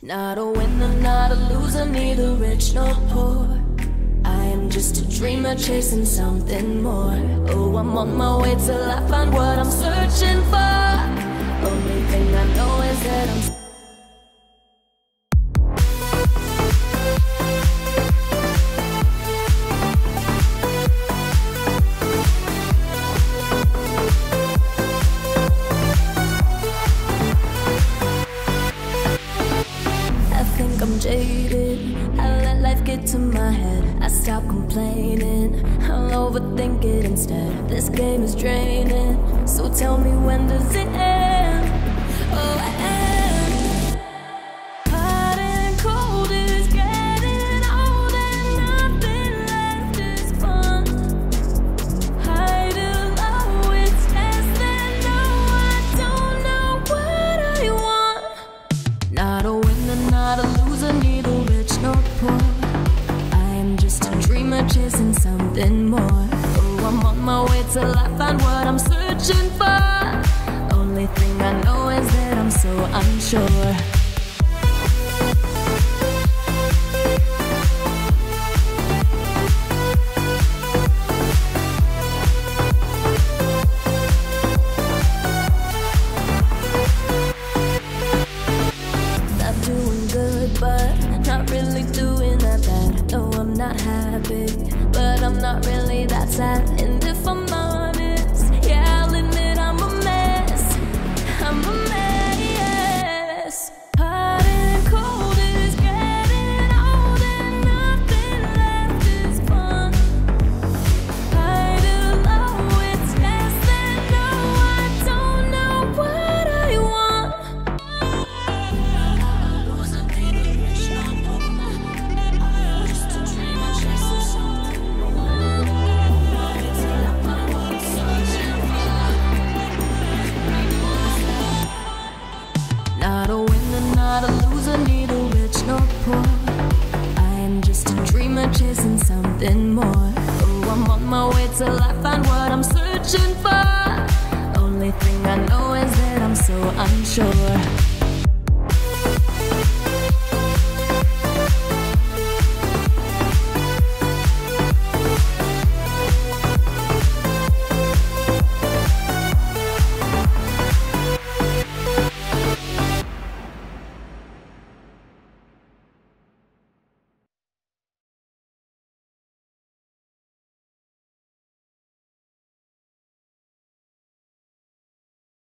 Not a winner, not a loser, neither rich nor poor. I am just a dreamer chasing something more. Oh, I'm on my way till I find what I'm searching for. Get to my head. I stop complaining. I'll overthink it instead. This game is draining. So tell me when does it end? Oh. Hot and cold is getting old, and nothing left is fun. No. I don't know what I want. Not a winner, not a loser, neither rich nor poor. Just a dreamer chasing something more. Oh, I'm on my way till I find what I'm searching for. Only thing I know is that I'm so unsure. Not really that sad. Not a winner, not a loser, neither rich nor poor. I am just a dreamer chasing something more. Oh, I'm on my way till I find what